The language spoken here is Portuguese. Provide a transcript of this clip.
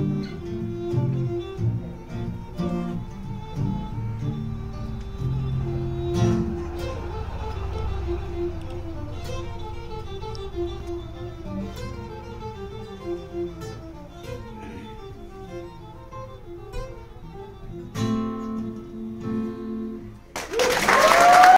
Música